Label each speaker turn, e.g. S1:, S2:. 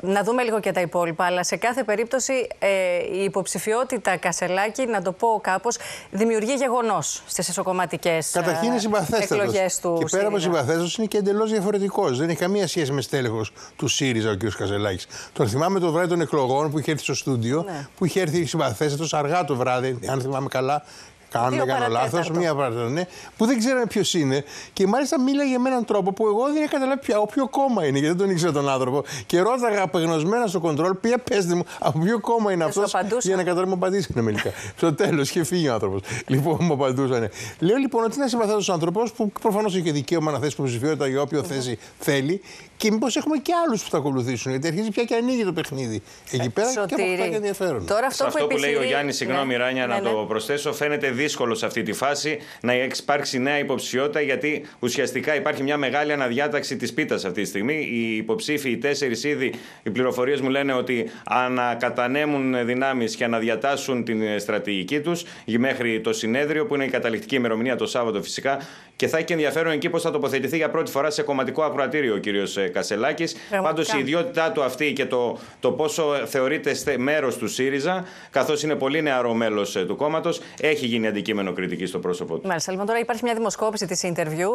S1: Να δούμε λίγο και τα υπόλοιπα, αλλά σε κάθε περίπτωση ε, η υποψηφιότητα Κασελάκη, να το πω κάπως, δημιουργεί γεγονός στις εσωκομματικές
S2: Καταρχήν είναι
S1: εκλογές του.
S2: Και πέρα από συμπαθέστατος είναι και εντελώς διαφορετικός. Δεν έχει καμία σχέση με στέλεχος του ΣΥΡΙΖΑ ο κ. Κασελάκης. Τον θυμάμαι το βράδυ των εκλογών που είχε έρθει στο στούντιο, ναι. που είχε έρθει συμπαθέστατος αργά το βράδυ, αν θυμάμαι καλά, Κάνω, δεν κάνω λάθος. Μία παρατέταρτο, ναι, που δεν ξέραμε ποιος είναι. Και μάλιστα μίλαγε με έναν τρόπο που εγώ δεν είχα καταλάβει ποιο, ποιο κόμμα είναι, γιατί δεν τον ήξερα τον άνθρωπο. Και ρώταγα απεγνωσμένα στο κοντρόλ, ποια πέστε μου, από ποιο κόμμα είναι αυτός. Για να καταλάβει, μου απαντήσανε μελικά. στο τέλος είχε φύγει ο άνθρωπος. Λοιπόν, μου απαντούσαν. Λέω λοιπόν ότι είναι συμπαθέστο άνθρωπο που προφανώς έχει δικαίωμα να θέσει υποψηφιότητα για όποιο θέση θέλει. Και μήπως έχουμε και άλλους που θα ακολουθήσουν. Γιατί αρχίζει πια και ανοίγει το παιχνίδι. Εκεί πέρα και αυτό και ενδιαφέρον.
S3: Τώρα αυτό, που, που λέει ο Γιάννης, συγγνώμη ναι. Ράνια, να ναι, το ναι. προσθέσω, φαίνεται δύσκολο σε αυτή τη φάση να υπάρξει νέα υποψηφιότητα γιατί ουσιαστικά υπάρχει μια μεγάλη αναδιάταξη της πίτας αυτή τη στιγμή. Οι υποψήφοι, οι τέσσερις ήδη, οι πληροφορίες μου λένε ότι ανακατανέμουν δυνάμεις και αναδιατάσσουν την στρατηγική τους μέχρι το συνέδριο που είναι η καταληκτική ημερομηνία το Σάββατο φυσικά. Και θα έχει και ενδιαφέρον εκεί πώς θα τοποθετηθεί για πρώτη φορά σε κομματικό ακροατήριο ο κύριος ε, Κασελάκης. Πάντως η ιδιότητά του αυτή και το, το πόσο θεωρείται μέρος του ΣΥΡΙΖΑ, καθώς είναι πολύ νεαρό μέλος ε, του κόμματος, έχει γίνει αντικείμενο κριτική στο πρόσωπό του.
S1: Μάλιστα. Λοιπόν, τώρα υπάρχει μια δημοσκόπηση της interview